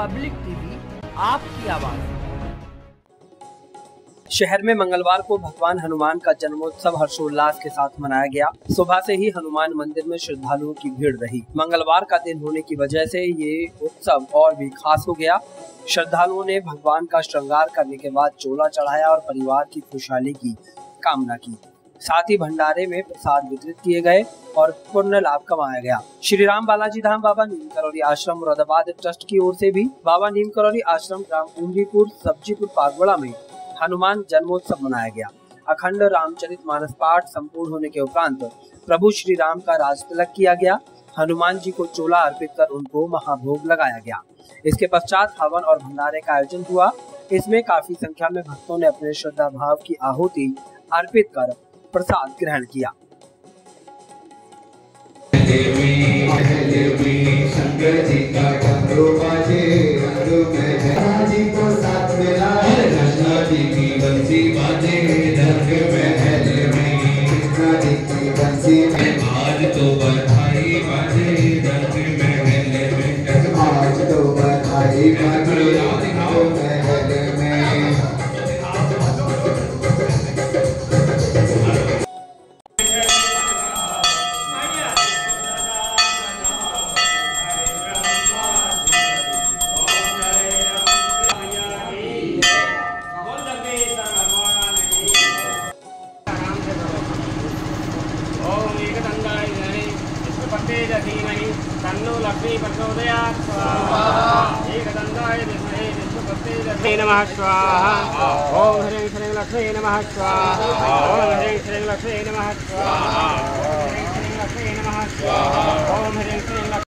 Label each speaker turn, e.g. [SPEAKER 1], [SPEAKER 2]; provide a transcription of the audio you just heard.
[SPEAKER 1] Public TV, आपकी आवाज़।
[SPEAKER 2] शहर में मंगलवार को भगवान हनुमान का जन्मोत्सव हर्षोल्लास के साथ मनाया गया। सुबह से ही हनुमान मंदिर में श्रद्धालुओं की भीड़ रही। मंगलवार का दिन होने की वजह से ये उत्सव और भी खास हो गया। श्रद्धालुओं ने भगवान का श्रृंगार करने के बाद चोला चढ़ाया और परिवार की खुशहाली की कामना की। साथ ही भंडारे में प्रसाद वितरित किए गए और पुण्य लाभ कमाया गया। श्री राम बालाजी धाम बाबा नीम करौली आश्रम, मुरादाबाद ट्रस्ट की ओर से भी बाबा नीम करौली आश्रम ग्राम कुंडीपुर सब्जीपुर पागवड़ा में हनुमान जन्मोत्सव मनाया गया। अखंड रामचरित मानस पाठ संपूर्ण होने के उपरांत प्रभु श्री राम का राज तिलक किया गया। हनुमान जी को चोला अर्पित कर उनको महाभोग लगाया गया। इसके पश्चात हवन और भंडारे का आयोजन हुआ। इसमें काफ़ी संख्या में भक्तों ने अपने श्रद्धा भाव की आहुति अर्पित कर प्रसाद ग्रहण किया।
[SPEAKER 3] शंकर रंग में है जी
[SPEAKER 4] विष्णुपते धीमहि तन्नो लक्ष्मी प्रचोदयात् स्वाहा एकदंडाय धीमहि विष्णुपते नमः स्वाहा ओम ह्रीं श्रीं लक्ष्मी नमः स्वाहा ओम ह्रीं श्रीं लक्ष्मी नमः स्वाहा ओम ह्रीं श्रीं लक्ष्मी नमः स्वाहा ओम ह्रीं श्रीं